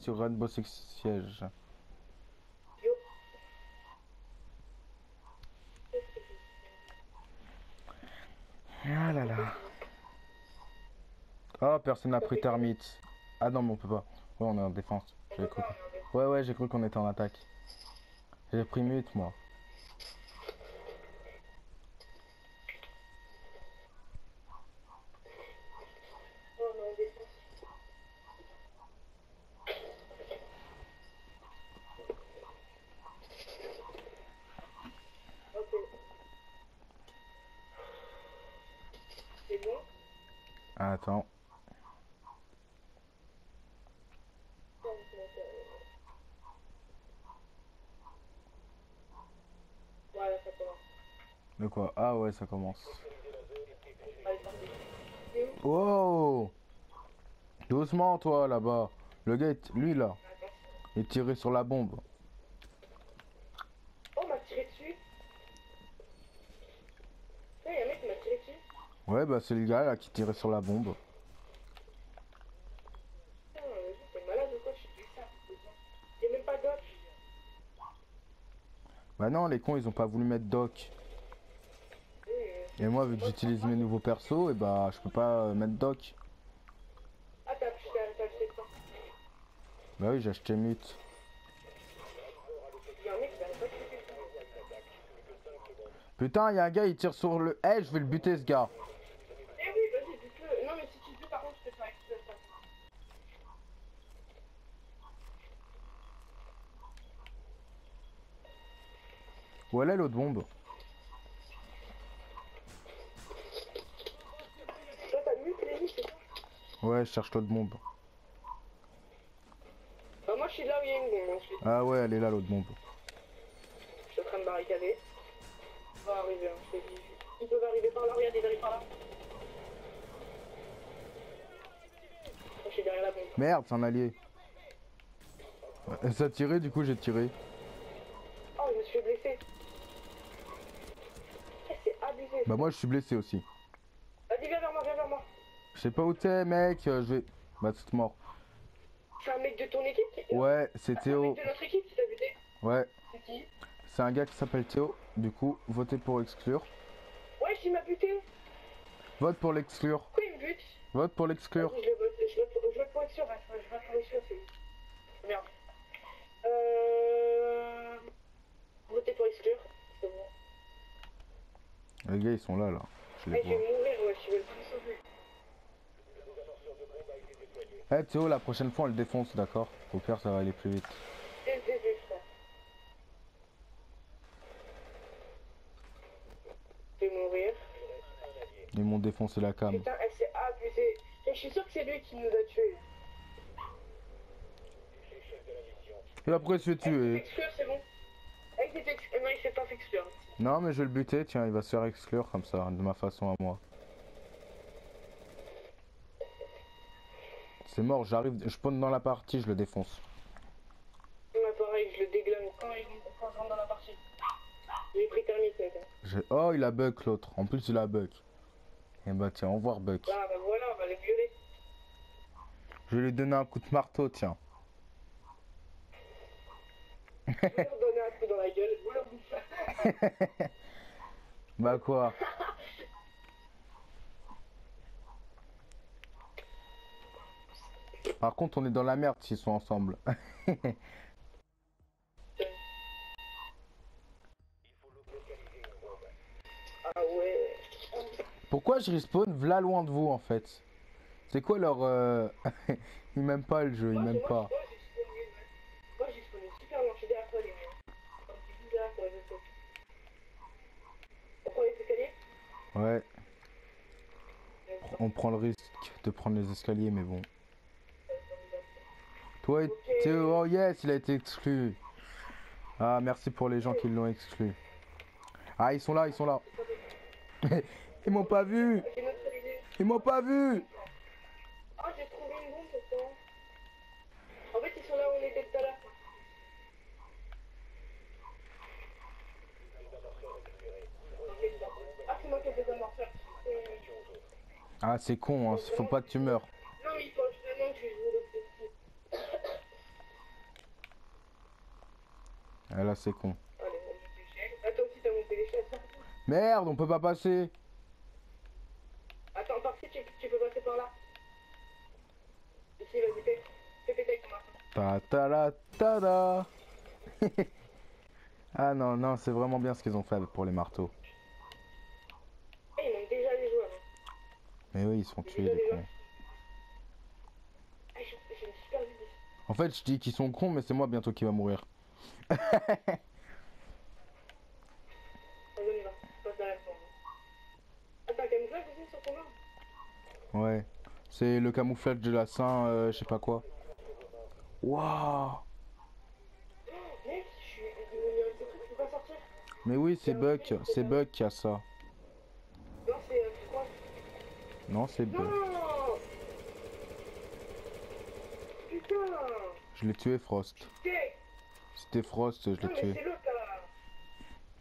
Sur Rainbow Six Siege. Ah là là. Oh, personne n'a pris termite. Ah non, mais on peut pas. Ouais, on est en défense. Cru. Ouais, ouais, j'ai cru qu'on était en attaque. J'ai pris mute, moi. Oh non, défense. Ok. C'est bon Attends. Non, c'est bon, c'est bon. Voilà, ça commence. De quoi? Ah ouais, ça commence. Wow Doucement, toi, là-bas. Le gars, lui, là, il est tiré sur la bombe. Oh, m'a tiré dessus. Ouais, bah c'est le gars, là, qui tirait sur la bombe. Putain, euh, c'est malade ou quoi Je suis du ça. Il y a même pas d'oc. Bah non, les cons, ils ont pas voulu mettre doc. Et moi, vu que j'utilise mes nouveaux persos, et bah je peux pas euh, mettre doc. Ah. Bah oui, j'ai acheté mute. Putain, il y a un gars, il tire sur le... Eh, je vais le buter, ce gars. Eh oui, vas-y, bute-le. Non, mais si tu le butes, par contre, je te fais exprès ça. Est, l'autre bombe Toi, t'as mute les c'est ça Ouais, je cherche l'autre bombe. Bah, moi, je suis là où il y a une bombe. Ensuite, Ah ouais, elle est là, l'autre bombe. je suis en train de barricader. Il va arriver, hein, je te dis. Ils peuvent arriver par là, regarde, ils arrivent par là. Je suis derrière la bombe. Merde, c'est un allié. Ouais, Ça a tiré, du coup, j'ai tiré. Oh, je me suis fait blesser. Eh, c'est abusé. Bah moi, je suis blessé aussi. Vas-y, viens vers moi, viens vers moi. Je sais pas où t'es, mec. euh, Je vais... Bah, c'est mort. C'est un mec de ton équipe qui... Ouais, c'est C'est un Théo. mec de notre équipe qui t'a buté. Ouais, C'est qui c'est un gars qui s'appelle Théo. Du coup, votez pour exclure. Ouais, il m'a buté. Vote pour l'exclure. Pourquoi il me bute Vote pour l'exclure. Je je vote, je vote pour Excure, je vote pour Excure, c'est. Merde. Euh... Votez pour bon. Les gars, ils sont là, là. Je les je vois. vais mourir, ouais, je vais le plus sauver. Eh Théo, la prochaine fois on le défonce, d'accord? Au pire, ça va aller plus vite. Ils m'ont défoncé la cam. Putain, elle s'est abusée. Et je suis sûr que c'est lui qui nous a tués. Et après, je vais tuer. Exclure, c'est bon? Exclure. Non, il s'est pas fait exclure. Non, mais je vais le buter, tiens, il va se faire exclure comme ça, de ma façon à moi. C'est mort, j'arrive, je spawn dans la partie, je le défonce. Pareil, je le déglingue quand, il... quand je rentre dans la partie. J'ai pris thermique, mec. hein. Je- Oh, il a bug l'autre, en plus il a bug. Et bah tiens, au revoir bug. Ah, bah voilà, on va les violer. Je vais lui donner un coup de marteau, tiens. La gueule. Bouffe. Bah quoi? Par contre, on est dans la merde s'ils sont ensemble. Ah ouais. Pourquoi je respawn v'là loin de vous en fait? C'est quoi leur... Euh... ils m'aiment pas le jeu, ils Moi, m'aiment pas. Moi, j'ai spawné, ouais. Moi, j'ai spawné super loin. Je suis derrière toi, les gars. Je suis derrière toi, je sais. On prend les escaliers Ouais, on prend le risque de prendre les escaliers, mais bon. Toi, et Ok. Théo, oh yes, il a été exclu. Ah, merci pour les gens qui l'ont exclu. Ah, ils sont là, ils sont là. ils m'ont pas vu, ils m'ont pas vu. Ah, c'est con, hein, faut pas que tu meurs. Non, mais il faut vraiment que je joue le petit Ah là, c'est con. Attends, si t'as monté l'échelle. Merde, on peut pas passer. Attends, par tu, tu peux passer par là. Ici, vas-y, pète. Pète, pète, Ta ta la ta da. ah non, non, c'est vraiment bien ce qu'ils ont fait pour les marteaux. Mais oui, ils se font tuer les cons. En fait, je dis qu'ils sont cons, mais c'est moi bientôt qui va mourir. Ouais. C'est le camouflage de la Saint, euh, je sais pas quoi. Waouh. Mais oui, c'est Buck, c'est Buck qui a ça. Non, c'est. Euh, quoi Non, c'est Putain Je l'ai tué, Frost. C'était Frost, je l'ai tué.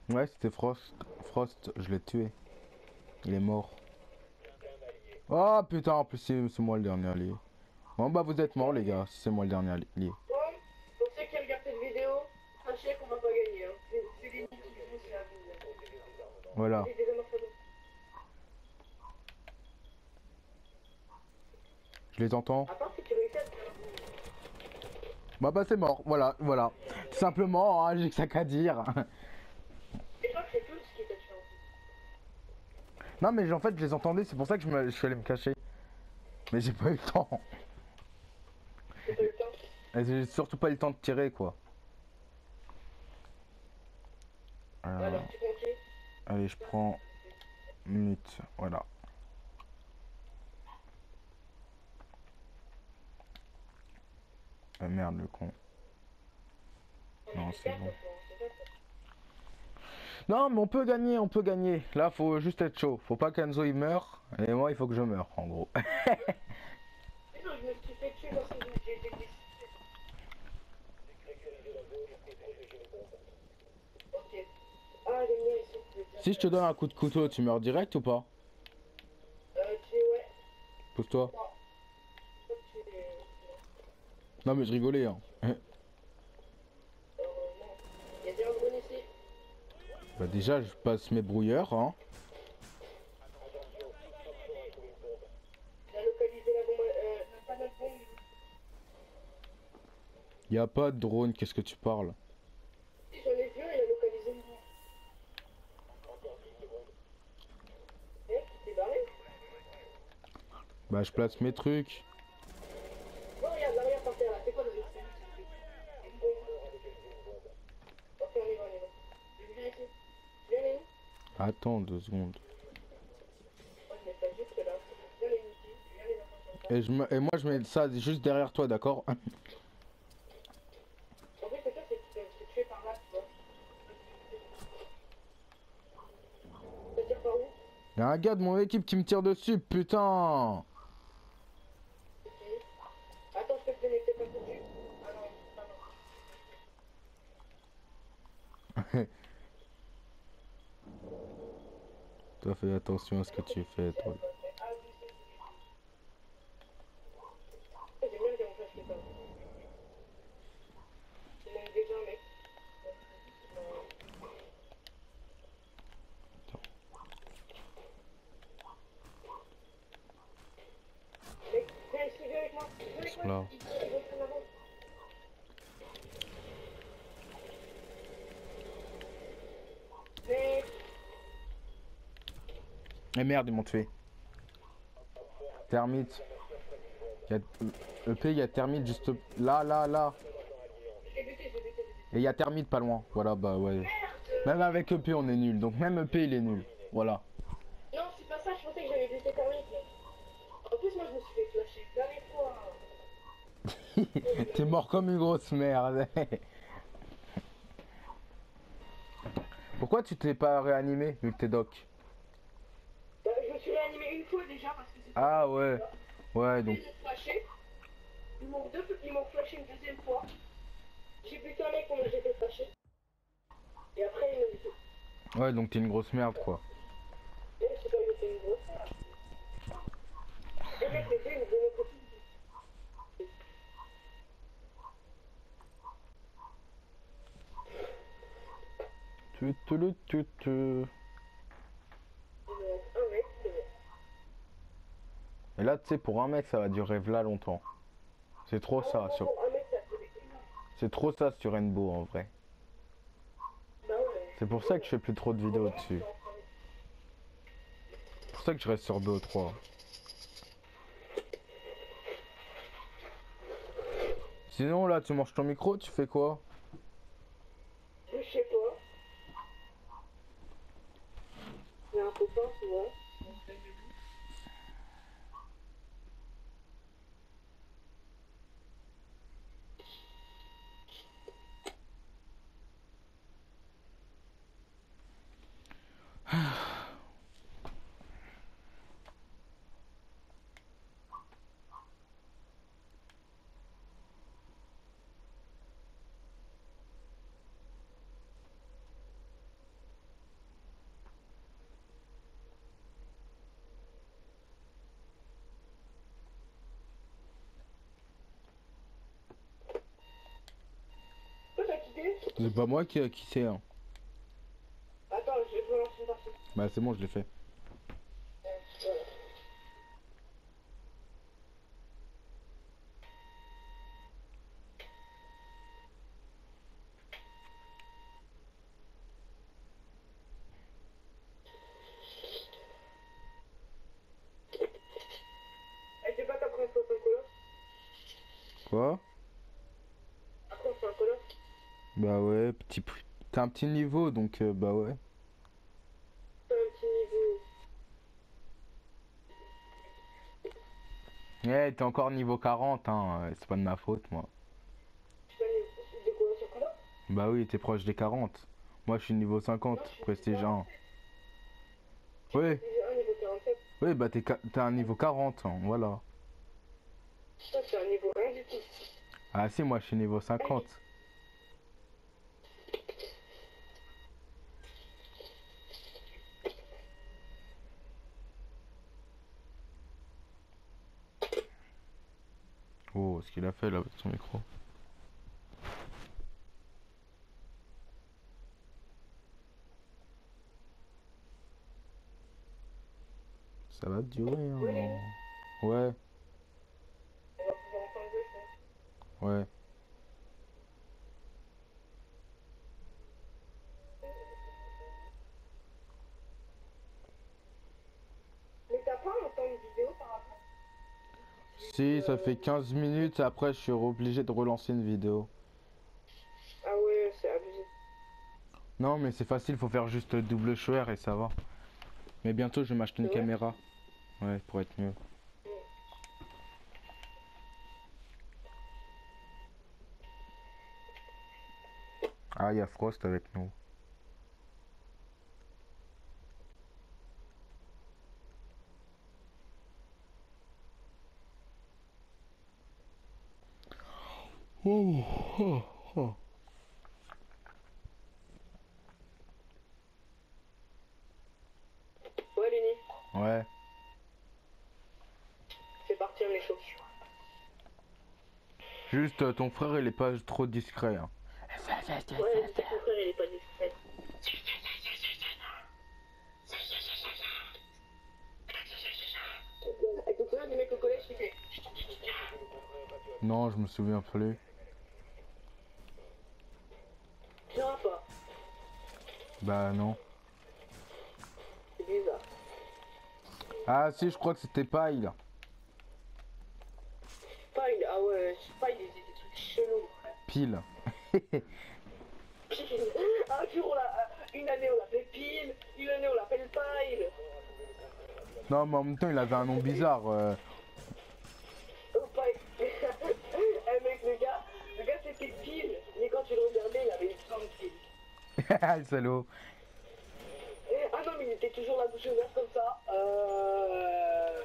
Ouais, c'était Frost. Frost, je l'ai tué. Il est mort. Oh putain, en plus c'est moi le dernier allié. Bon bah vous êtes morts les gars, c'est moi le dernier allié. Bon, pour ceux qui regardent cette vidéo, sachez qu'on va pas gagner. Hein. C'est c'est les nids qui jouent, c'est la vie. Voilà. C'est des amorces Je les entends. Bah bah c'est mort, voilà, voilà. Tout simplement, hein, j'ai que ça qu'à dire. Et je crois que c'est tout ce qui t'a tué en fait. non mais en fait je les entendais, c'est pour ça que je, me, je suis allé me cacher. Mais j'ai pas eu le temps. C'est pas eu le temps. J'ai surtout pas eu le temps de tirer quoi. Alors, Alors, tu continues. allez, je prends minute, voilà. Ah merde le con. Non, c'est bon. Non mais on peut gagner, on peut gagner. Là faut juste être chaud. Faut pas qu'Enzo il meure. Et moi il faut que je meure en gros. Si je te donne un coup de couteau, tu meurs direct ou pas Euh, tu ouais. Pose-toi. Non mais je rigolais hein. Déjà un drone ici. Bah déjà je passe mes brouilleurs hein. Localisé la bombe. Euh, pas notre bombe. Y a pas de drone, qu'est-ce que tu parles? Si, j'en ai vu un, il a localisé une bombe. Eh, t'es barré Bah je place mes trucs. Non, regarde, là, regarde par terre, là. C'est quoi le truc Une bombe. Ok, on y va, on y va. Je viens ici. Tu viens, Léni Attends deux secondes. Moi, je mets ça juste là. Viens, Léni, ici. Viens, les enfants, comme ça. Et, je me... Et moi je mets ça juste derrière toi d'accord? Y'a un gars de mon équipe qui me tire dessus, putain Ok. Attends, je peux te donner peut-être un coup de jus. Ah non, ah non. Toi fais attention à ce que tu fais toi. Ah oui, c'est c'est. J'aime bien le camouflage qui est pas. Il manque déjà un mec. Mec, viens ici, viens avec moi. Viens avec Ils sont moi. là. Ils ils vont prendre la bombe. Mec, Eh merde ils m'ont tué. Termite. Y a... EP y a termite juste là là là. Et y a termite pas loin. Voilà bah ouais. Même avec EP on est nul. Donc même EP il est nul. Voilà. Non, c'est pas ça, je pensais que j'avais buté Termite. En plus, moi, je me suis fait flasher plein les fois. T'es mort comme une grosse merde. Pourquoi tu t'es pas réanimé vu que t'es doc Bah, je me suis déjà parce que. Ah ouais. Ouais donc Ils m'ont flashé. Deux... une deuxième fois. J'ai buté un mec j'étais flashé. Et après, ils m'ont ouais donc t'es une grosse merde quoi. Et pas, une grosse. Et mec, j'ai fait une tu, tu, tu, tu, tu. Il me reste un mec, c'est bon. Et là, tu sais, pour un mec, ça va durer v'là longtemps. C'est trop ça, sur... C'est trop ça sur Rainbow en vrai. C'est pour ça que je fais plus trop de vidéos dessus. C'est pour ça que je reste sur BO3. Sinon, là, tu manges ton micro, tu fais quoi Je sais pas. Il y a un copain, tu vois. Toi, t'as quitté C'est pas moi qui a quitté, hein. Attends, je vais relancer une partie. Bah, c'est bon, je l'ai fait. Voilà. Eh, c'est pas ta première fois en coloc Quoi Après, on fait un coloc Bah ouais, petit... pri- T'as un petit niveau, donc euh, bah ouais. T'as un petit niveau. Eh, t'es encore niveau 40, hein. euh, C'est pas de ma faute, moi. Tu de sur Bah oui, t'es proche des 40. Moi, je suis niveau 50, prestige 1. Oui, J'ai un niveau 47. oui, bah t'es t'as un niveau 40, hein, voilà. Toi, c'est un niveau 1 du tout. Ah si, moi, je suis niveau 50. Oh, ce qu'il a fait là avec son micro. Ça va durer, hein. Ouais, ouais. Mais t'as pas un temps de vidéo par rapport Si, ça fait 15 minutes, après je suis obligé de relancer une vidéo. Ah ouais, c'est abusé. Non, mais c'est facile, faut faire juste double choix et ça va. Mais bientôt, je vais m'acheter une caméra. Ouais, pour être mieux. Ah, il y a Frost avec nous. Oh, oh, oh. Ouais, Lenny, Ouais. c'est parti, on est chaud. Juste, euh, ton frère, il est pas trop discret. hein. Ouais, ton frère, il est pas discret. Non, je me souviens plus. Bah non. c'est bizarre. Ah si, je crois que c'était. Pas il, ah ouais, pas il disait des trucs chelous, frère. Pile. Un jour, on une année, on l'appelait pile, une année, on l'appelle pile. Non, mais en même temps, il avait un nom bizarre. euh. Le salaud. Ah non, mais il était toujours la bouche ouverte comme ça. Euh...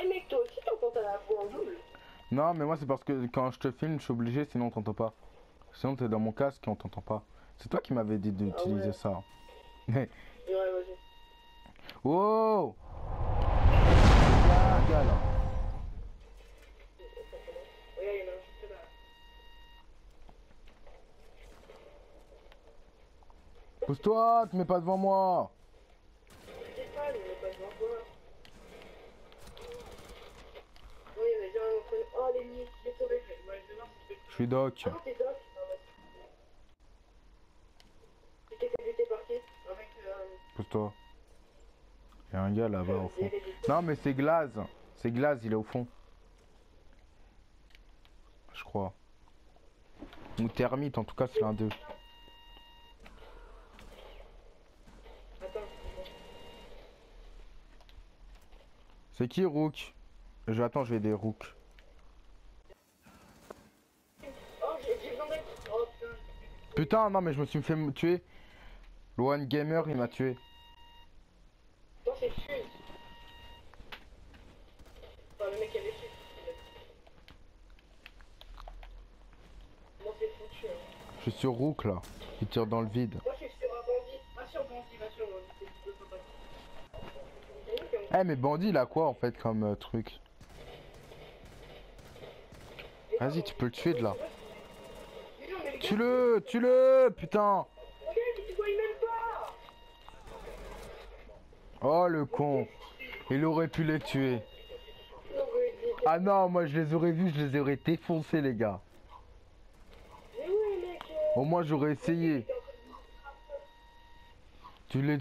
Eh mec, toi aussi t'entends ta voix en double Non, mais moi, c'est parce que quand je te filme, je suis obligé, sinon on t'entend pas. Sinon, t'es dans mon casque et on t'entend pas. C'est toi qui m'avais dit d'utiliser ouais. ça. Ouais, vas-y. Regarde, gars, là. Regarde, il y en a un juste là. Pousse-toi, te mets pas devant moi. Je suis doc. Ah t'es doc. Avec euh, Pousse-toi. Il y a un gars là-bas au fond. Non, mais c'est Glaze. C'est Glaze, il est au fond. Je crois. Ou Termite, en tout cas, c'est l'un d'eux. Attends. C'est qui Rook je... Attends, je vais des Rook. Putain. Non, mais je me suis fait tuer. One Gamer, il m'a tué. Toi, c'est. Je suis sur Rook là. Il tire dans le vide. Moi, je suis sur un bandit. Va sur bandit, va sur bandit. C'est deux fois pas. C'est nous qui Eh, mais Bandit, il a quoi en fait comme euh, truc? Vas-y, tu peux le tuer de là. Tue-le Tue-le Putain. Oh le con Il aurait pu les tuer. Ah non, moi je les aurais vus, je les aurais défoncés les gars. Au moins j'aurais essayé. Tu les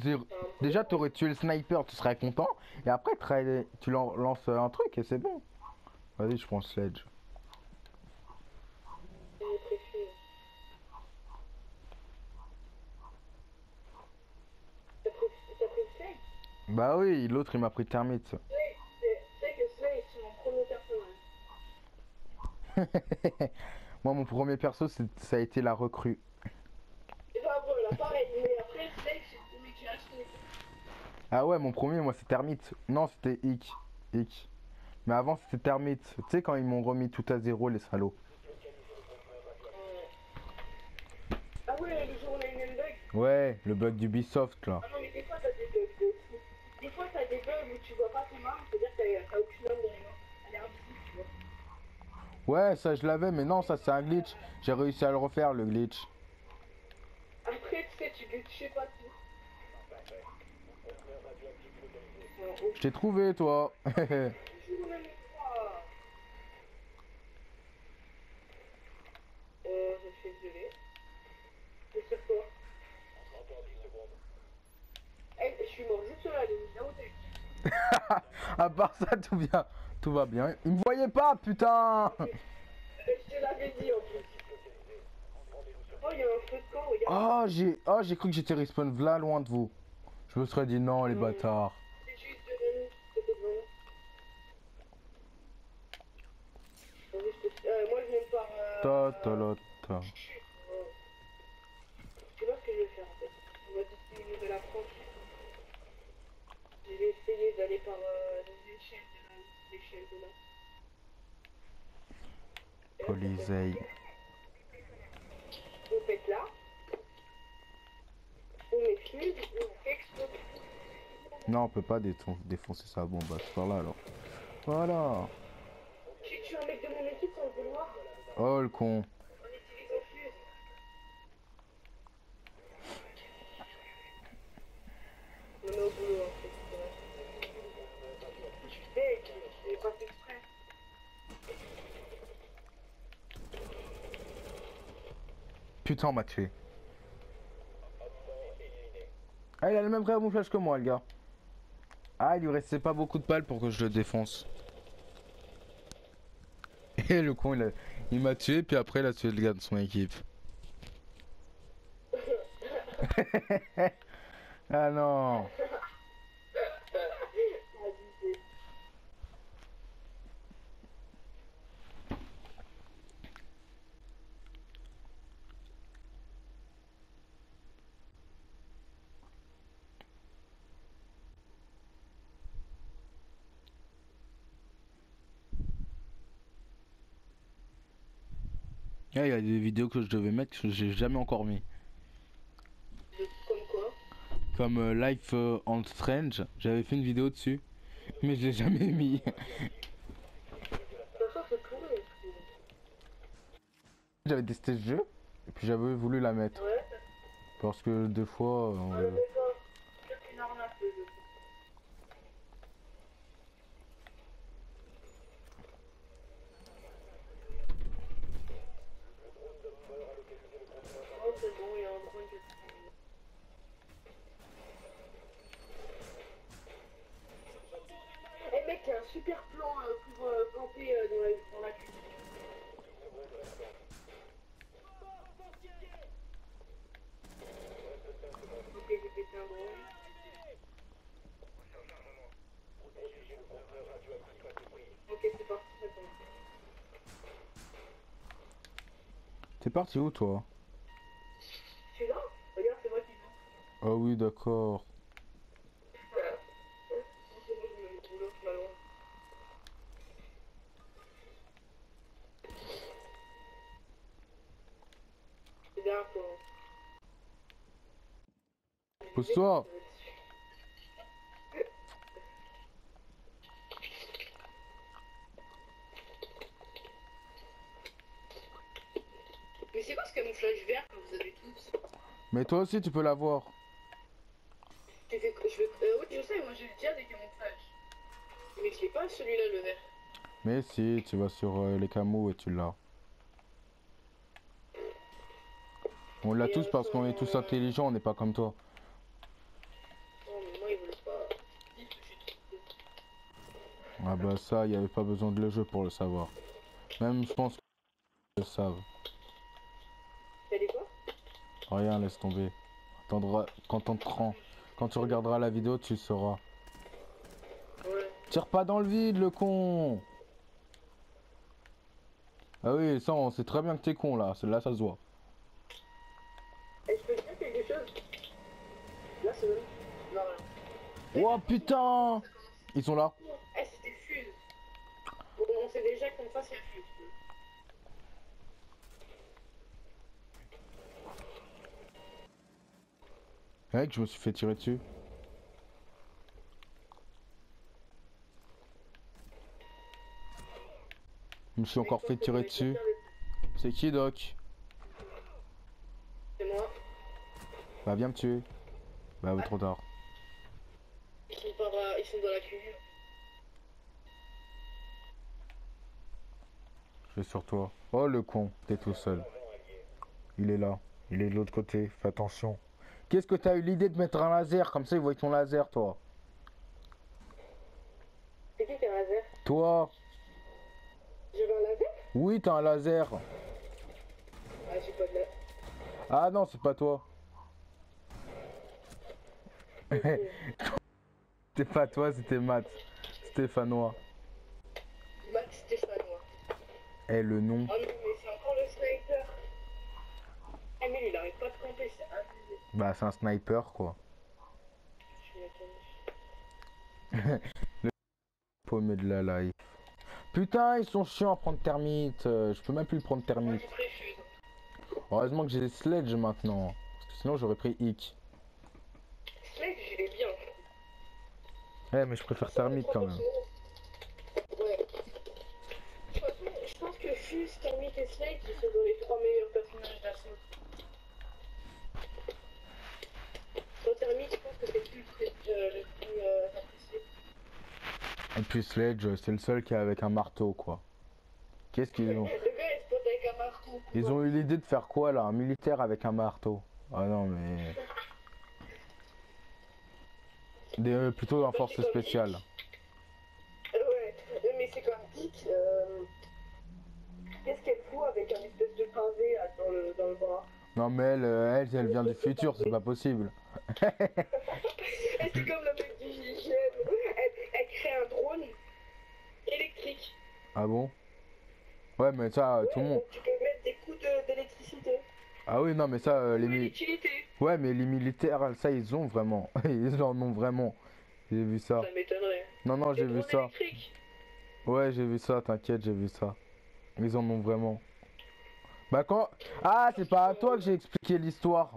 Déjà t'aurais tué le sniper, tu serais content. Et après tu lan- lances un truc et c'est bon. Vas-y, je prends Sledge. Bah oui, l'autre il m'a pris Termite. Moi mon premier perso ça a été la recrue. Et bah voilà, pareil, mais après Slade, c'est le premier que j'ai acheté. Ah ouais, mon premier moi c'est Termite. Non, c'était Ick. Ick. Mais avant c'était Termite. Tu sais quand ils m'ont remis tout à zéro les salauds. Ah ouais, le jour où on a eu le bug. Ouais, le bug d'Ubisoft là. Ah non, mais des fois, t'as des bugs de. Des fois, t'as des bugs où tu vois pas ton arme, c'est-à-dire que t'as- aucune arme derrière. Elle est invisible, tu vois. Ouais, ça je l'avais, mais non, ça c'est un glitch. J'ai réussi à le refaire le glitch. Après, tu sais, tu sais pas tout. Non, au Je t'ai trouvé toi. jour où on a eu trois. Euh, je suis désolé. C'est sur quoi Eh, je suis mort juste là, les là où t'es. à part ça, tout bien. Tout va bien. Il me voyait pas, putain Euh, Je te l'avais dit en plus. Oh, il y a un feu de camp, regarde. Oh, j'ai oh, j'ai cru que j'étais respawn là loin de vous. Je me serais dit non, les bâtards. C'est juste devant nous, c'était devant nous. Vas-y, je te- euh, moi je monte par. Euh, Ta ta la ta. euh, Tu vois ce que je vais faire en fait On va décider une nouvelle approche. Je vais essayer d'aller par euh, les échelles de là. L'échelle de là. Colisée. On pète là. On et on fait exploser. Non, on peut pas défoncer ça. Bon, bah, c'est par là alors. Voilà. Pas fait exprès. Putain, on m'a tué. Ah, il a le même camouflage que moi, le gars. Ah, il lui restait pas beaucoup de balles pour que je le défonce. Et le con, il a- il m'a tué, puis après, il a tué le gars de son équipe. ah non. Abusé. Ah, il y a des vidéos que je devais mettre que j'ai jamais encore mis. Comme quoi Comme euh, Life euh, on Strange, j'avais fait une vidéo dessus, mais je l'ai jamais mis. J'avais testé ce jeu, et puis j'avais voulu la mettre. Ouais, Parce que des fois... Ah, euh, d'accord. C'est une arnaque, le jeu. Oh, c'est bon, il y a un drone qui Eh mec, il y a un super plan euh, pour euh, camper euh, dans, la, dans la cuisine. Ok, j'ai pété un drone. Ok, c'est parti, c'est bon. T'es parti où toi Je suis là Regarde, c'est moi qui joue. Ah oui, d'accord. C'est bon, je me mets boulot, je m'allonge. C'est bien, quoi. Pousse-toi Mais c'est quoi ce camouflage vert que vous avez tous Mais toi aussi tu peux l'avoir. Je. Euh, oui, je sais, moi j'ai déjà des camouflages. Mais je l'ai pas celui-là, le vert. Mais si, tu vas sur euh, les camos et tu l'as. On l'a tous parce qu'on est tous euh, intelligents, on n'est pas comme toi. Ah bah ça, il n'y avait pas besoin de le jeu pour le savoir. Même je pense qu'ils le savent. Rien, laisse tomber. Attendra, quand, quand tu regarderas la vidéo, tu sauras. Ouais. Tire pas dans le vide, le con Ah oui, ça, on sait très bien que t'es con, là. Là, ça se voit. Est-ce que quelque chose? Là, c'est. Non. Oh putain Ils sont là. Eh, c'était Fuse. Bon, on sait déjà qu'en face, il y Fuse. Mec, je me suis fait tirer dessus. Je me suis encore fait tirer dessus. C'est qui, Doc? C'est moi. Bah, viens me tuer. Bah, trop tard. Ils sont, par, ils sont dans la cuisine. Je vais sur toi. Oh, le con, t'es tout seul. Il est là. Il est de l'autre côté. Fais attention. Qu'est-ce que t'as eu l'idée de mettre un laser Comme ça, ils voient ton laser, toi. C'est qui qui a un laser Toi J'avais un laser Oui, t'as un laser. Ah, j'ai pas de laser. Ah non, c'est pas toi. C'était pas toi, c'était Matt. Stéphanois. Max Stéphanois. Eh, le nom. Oh non, mais c'est encore le sniper. Eh, mais lui, il arrête pas de camper, c'est abusé. Bah, c'est un sniper, quoi. Méconnu. Paumé de la life. Putain, ils sont chiants à prendre termite. Euh, je peux même plus le prendre termite. Heureusement que j'ai des sledge maintenant. Parce que sinon, j'aurais pris hic. Slade, je l'ai bien. Eh, mais je préfère termite quand même. Ouais. De toute façon, je pense que Fuse, Termite et Slade, ils sont dans les trois meilleurs personnages d'assaut. Sur Termite, je pense que c'est plus, le plus apprécié. Et puis sledge, c'est le seul qui est avec un marteau, quoi. Qu'est-ce qu'ils ont Le gars, il se pointe avec un marteau. Ils ont eu l'idée de faire quoi là? Un militaire avec un marteau? Ah non mais... Des, euh, plutôt un force spéciale. Euh, Ouais, euh, mais c'est comme Dick. Euh... Qu'est-ce qu'elle fout avec un espèce de là, dans, le, dans le bras? Non mais elle, euh, elle, elle vient du futur, c'est pas possible. Et c'est comme la mec du GIGN. Elle, elle crée un drone électrique. Ah bon? Ouais mais ça, tout le monde... Tu peux mettre des coups de- d'électricité. Ah oui non mais ça, euh, les Une mi- utilité. Ouais mais les militaires, ça ils ont vraiment. Ils en ont vraiment. J'ai vu ça. Ça m'étonnerait. Non non j'ai vu ça. Ouais j'ai vu ça, t'inquiète j'ai vu ça. Ils en ont vraiment. Bah quand... Ah c'est pas à toi que j'ai expliqué l'histoire.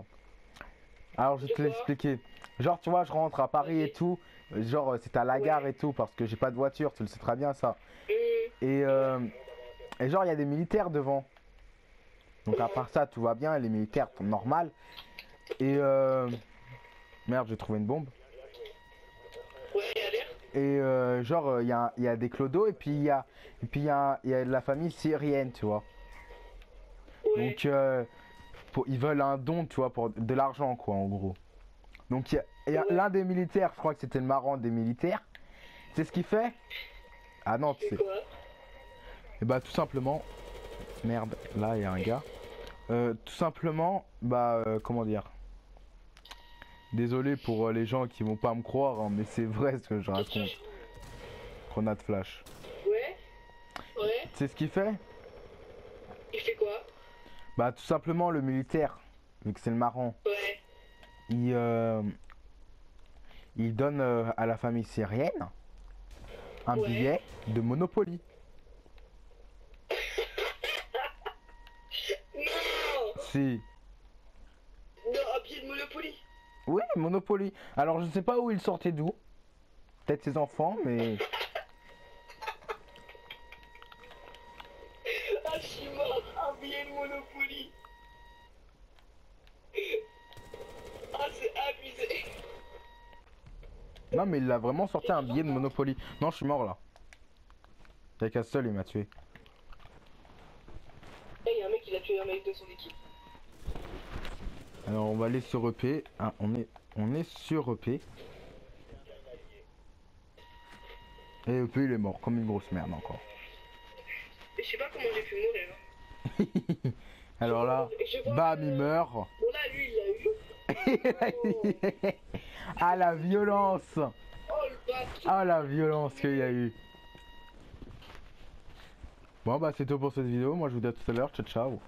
Alors je vais te l'expliquer. Genre tu vois je rentre à Paris et tout. Genre c'est à la Ouais. gare et tout parce que j'ai pas de voiture, tu le sais très bien ça. Et, euh, et genre il y a des militaires devant. Donc à part ça tout va bien, les militaires sont normal. Et euh... Merde, j'ai trouvé une bombe. Ouais. Et euh, genre, il y, a, y a des clodos et puis il y a, et puis il y a, y a de la famille syrienne, tu vois. Ouais. Donc, euh, pour, ils veulent un don, tu vois, pour de l'argent, quoi, en gros. Donc, il y a, l'un des militaires, je crois que c'était le marrant des militaires. C'est ce qu'il fait Ah non, tu sais. quoi? Et bah, tout simplement. Merde, là, il y a un gars. Euh, tout simplement, bah, euh, comment dire? Désolé pour euh, les gens qui vont pas me croire, hein, mais c'est vrai ce que je raconte. Grenade flash. Ouais. Ouais. C'est ce qu'il fait? Il fait quoi? Bah, tout simplement, le militaire, vu que c'est le marrant. Ouais. il, euh, il donne euh, à la famille syrienne un Ouais. billet de Monopoly. Non Si. Non, un billet de Monopoly. Oui, Monopoly. Alors je sais pas où il sortait d'où. Peut-être ses enfants, mais Ah, je suis mort. Un billet de Monopoly. Ah, c'est abusé. Mais il a vraiment sorti un billet de Monopoly. Non, je suis mort là. Avec Castle, il m'a tué. Eh, y a un mec, a tué un mec de son équipe. Alors on va aller sur EP. Ah, on est, on est sur EP. Et EP il est mort comme une grosse merde encore. Je sais pas comment j'ai pu mourir. hein. Alors là, bam, il meurt. Bon, là, lui, il l'a eu. ah la violence. Ah la violence qu'il y a eu. Bon bah c'est tout pour cette vidéo, moi je vous dis à tout à l'heure, ciao ciao